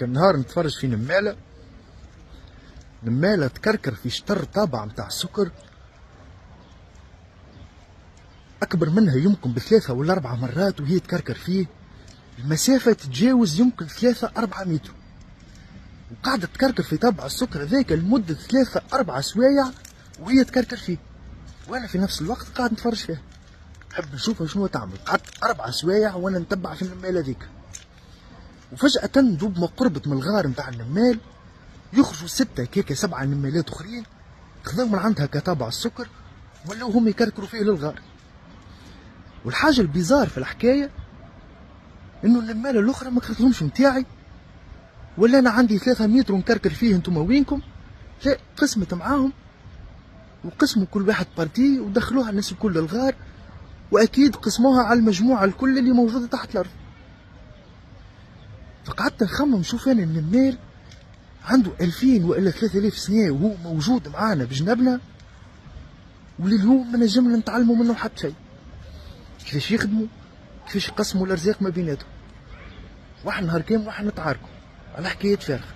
كان نهار نتفرج في نمالة. نمالة تكركر في شطر طابع متاع السكر. أكبر منها يمكن بثلاثة ولا أربعة مرات وهي تكركر فيه. المسافة تتجاوز يمكن ثلاثة أربعة متر. وقاعدة تكركر في طابع السكر ذاك لمدة ثلاثة أربعة سوايع وهي تكركر فيه. وأنا في نفس الوقت قاعد نتفرج فيها. نحب نشوفها شنو تعمل. قعدت أربع سوايع وأنا نتبع في النمالة ذيك وفجأة دوب ما قربت من الغار نتاع النمال يخرجوا ستة كيكة سبعة نمالات أخرين خذوا من عندها كتابع السكر ولاو هم يكركروا فيه للغار. والحاجة البيزار في الحكاية إنه النمالة الأخرى ما كرهتهمش نتاعي ولا أنا عندي ثلاثة متر ونكركر فيه أنتم وينكم لا قسمت معاهم وقسموا كل واحد بارتي ودخلوها الناس الكل الغار وأكيد قسموها على المجموعة الكل اللي موجودة تحت الأرض. فقعدت نخمم شوف أنا النمال عنده ألفين وإلا ثلاثة آلاف سنة وهو موجود معانا بجنبنا. ولليوم ما نجمنا نتعلموا منه حتى شيء. كيفاش يخدموا؟ كيفاش يقسموا الأرزاق ما بيناتهم؟ واحد نهار كامل واحد نتعاركوا على حكاية فارغة.